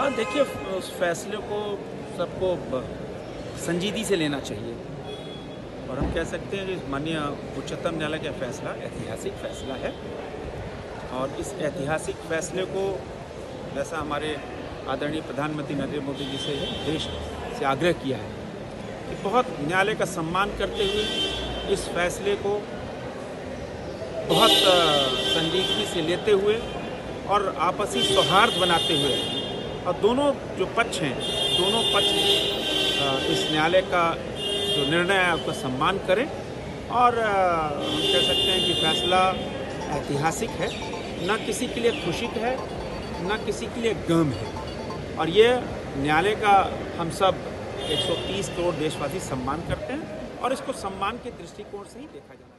हाँ देखिए, उस फैसले को सबको संजीदगी से लेना चाहिए। और हम कह सकते हैं कि माननीय उच्चतम न्यायालय का फैसला ऐतिहासिक फैसला है। और इस ऐतिहासिक फैसले को, जैसा हमारे आदरणीय प्रधानमंत्री नरेंद्र मोदी जी से देश से आग्रह किया है, कि बहुत न्यायालय का सम्मान करते हुए इस फैसले को बहुत संजीदगी से लेते हुए और आपसी सौहार्द बनाते हुए और दोनों जो पक्ष हैं, दोनों पक्ष इस न्यायालय का जो निर्णय है, उसका सम्मान करें। और हम कह सकते हैं कि फैसला ऐतिहासिक है, न किसी के लिए खुशी है, न किसी के लिए गम है। और ये न्यायालय का हम सब 130 करोड़ देशवासी सम्मान करते हैं, और इसको सम्मान के दृष्टिकोण से ही देखा जाना